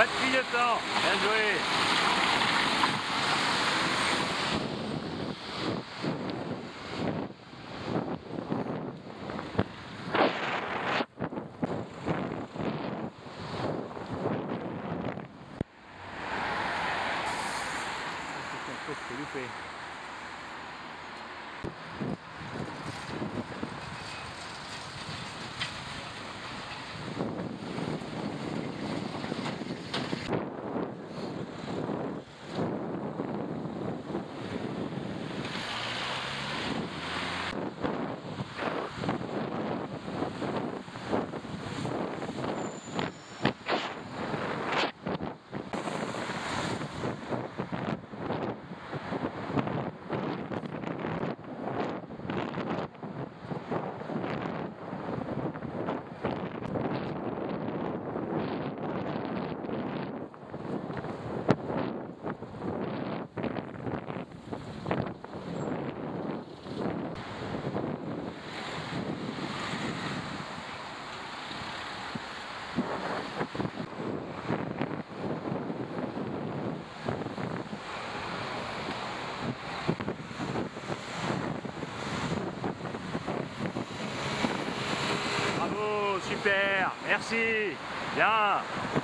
Pas de clignotant. Bien joué. Bravo, super, merci, bien.